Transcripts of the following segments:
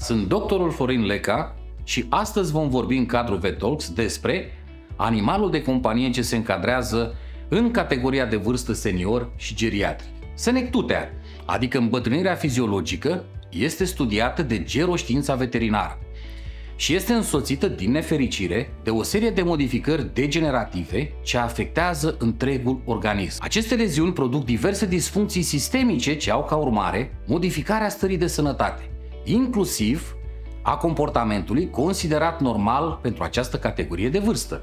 Sunt doctorul Florin Leca și astăzi vom vorbi în cadrul VTalks despre animalul de companie ce se încadrează în categoria de vârstă senior și geriatric. Senectutea, adică îmbătrânirea fiziologică, este studiată de geroștiința veterinară și este însoțită din nefericire de o serie de modificări degenerative ce afectează întregul organism. Aceste leziuni produc diverse disfuncții sistemice ce au ca urmare modificarea stării de sănătate, inclusiv a comportamentului considerat normal pentru această categorie de vârstă.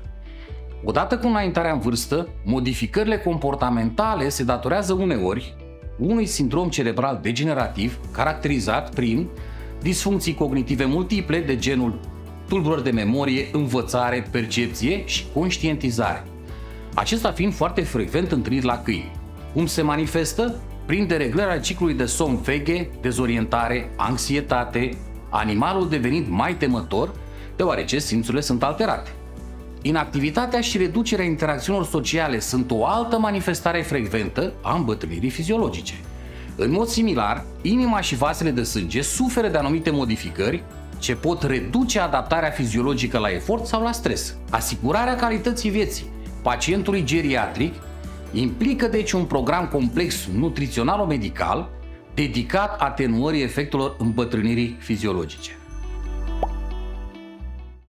Odată cu înaintarea în vârstă, modificările comportamentale se datorează uneori unui sindrom cerebral degenerativ caracterizat prin disfuncții cognitive multiple de genul tulburări de memorie, învățare, percepție și conștientizare. Acesta fiind foarte frecvent întâlnit la câini. Cum se manifestă? Prin dereglarea ciclului de somn veche, dezorientare, anxietate, animalul devenind mai temător, deoarece simțurile sunt alterate. Inactivitatea și reducerea interacțiunilor sociale sunt o altă manifestare frecventă a îmbătrânirii fiziologice. În mod similar, inima și vasele de sânge suferă de anumite modificări ce pot reduce adaptarea fiziologică la efort sau la stres. Asigurarea calității vieții pacientului geriatric implică deci un program complex nutrițional-medical dedicat atenuării efectelor îmbătrânirii fiziologice.